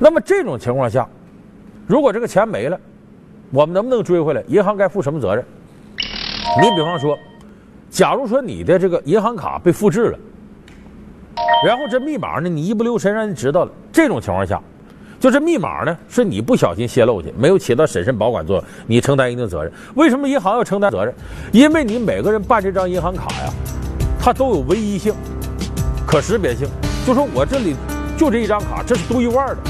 那么这种情况下，如果这个钱没了，我们能不能追回来？银行该负什么责任？你比方说，假如说你的这个银行卡被复制了，然后这密码呢你一不留神让人知道了，这种情况下，就是密码呢是你不小心泄露去，没有起到审慎保管作用，你承担一定责任。为什么银行要承担责任？因为你每个人办这张银行卡呀，它都有唯一性、可识别性，就说我这里就这一张卡，这是独一无二的。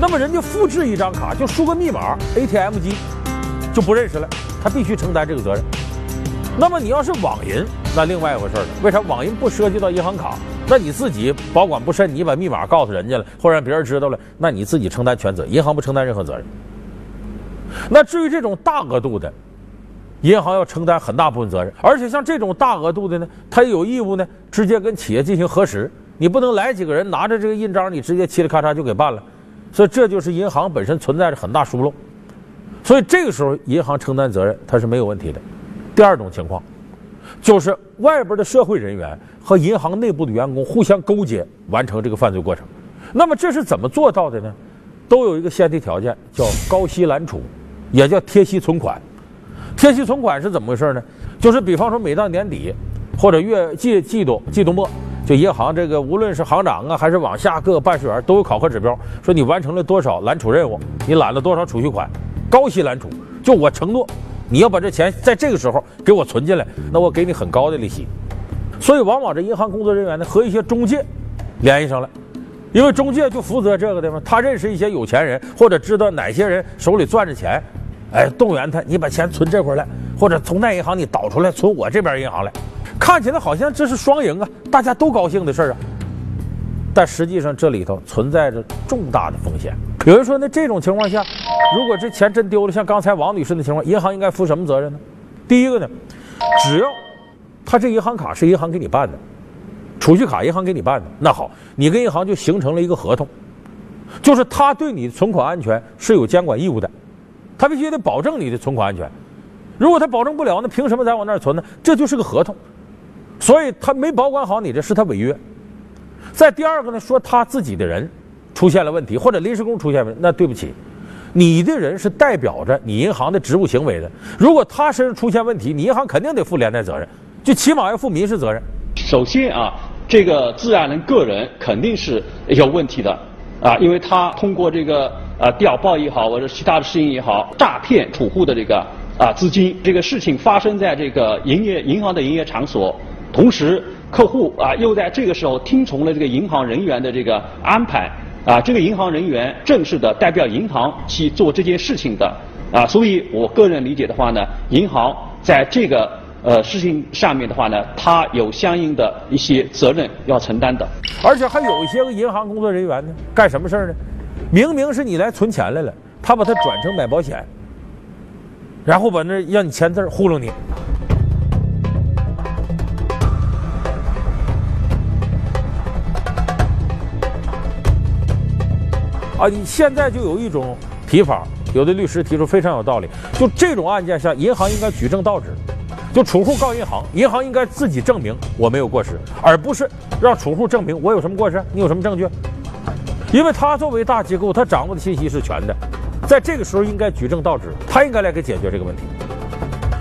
那么人家复制一张卡，就输个密码，ATM 机就不认识了，他必须承担这个责任。那么你要是网银，那另外一回事了。为啥网银不涉及到银行卡？那你自己保管不慎，你把密码告诉人家了，或让别人知道了，那你自己承担全责，银行不承担任何责任。那至于这种大额度的，银行要承担很大部分责任，而且像这种大额度的呢，他有义务呢，直接跟企业进行核实。你不能来几个人拿着这个印章，你直接嘁哩咔嚓就给办了。所以这就是银行本身存在着很大疏漏。所以这个时候银行承担责任，它是没有问题的。第二种情况。就是外边的社会人员和银行内部的员工互相勾结完成这个犯罪过程，那么这是怎么做到的呢？都有一个先提条件，叫高息揽储，也叫贴息存款。贴息存款是怎么回事呢？就是比方说每到年底或者月季季度季度末，就银行这个无论是行长啊还是往下各个办事员都有考核指标，说你完成了多少揽储任务，你揽了多少储蓄款，高息揽储，就我承诺。你要把这钱在这个时候给我存进来，那我给你很高的利息。所以往往这银行工作人员呢和一些中介联系上了，因为中介就负责这个的嘛，他认识一些有钱人或者知道哪些人手里攥着钱，哎，动员他，你把钱存这块来，或者从那银行你倒出来存我这边银行来，看起来好像这是双赢啊，大家都高兴的事儿啊。但实际上这里头存在着重大的风险。有人说，那这种情况下，如果这钱真丢了，像刚才王女士的情况，银行应该负什么责任呢？第一个呢，只要他这银行卡是银行给你办的，储蓄卡银行给你办的，那好，你跟银行就形成了一个合同，就是他对你的存款安全是有监管义务的，他必须得保证你的存款安全。如果他保证不了，那凭什么在我那儿存呢？这就是个合同，所以他没保管好你这是他违约。再第二个呢，说他自己的人出现了问题，或者临时工出现问，那对不起，你的人是代表着你银行的职务行为的。如果他身上出现问题，你银行肯定得负连带责任，就起码要负民事责任。首先啊，这个自然人个人肯定是有问题的啊，因为他通过这个呃调报也好，或者其他的事情也好，诈骗储户的这个啊资金，这个事情发生在这个营业银行的营业场所，同时。客户啊，又在这个时候听从了这个银行人员的这个安排啊，这个银行人员正式的代表银行去做这件事情的啊，所以我个人理解的话呢，银行在这个呃事情上面的话呢，他有相应的一些责任要承担的。而且还有一些个银行工作人员呢，干什么事儿呢？明明是你来存钱来了，他把它转成买保险，然后把那让你签字糊弄你。啊，你现在就有一种提法，有的律师提出非常有道理，就这种案件下，银行应该举证倒置，就储户告银行，银行应该自己证明我没有过失，而不是让储户证明我有什么过失，你有什么证据？因为他作为大机构，他掌握的信息是全的，在这个时候应该举证倒置，他应该来给解决这个问题。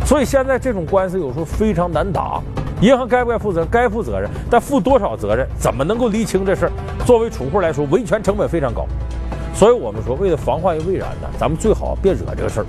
所以现在这种官司有时候非常难打，银行该不该负责？该负责任，但负多少责任？怎么能够厘清这事儿？作为储户来说，维权成本非常高。所以我们说，为了防患于未然呢，咱们最好别惹这个事儿。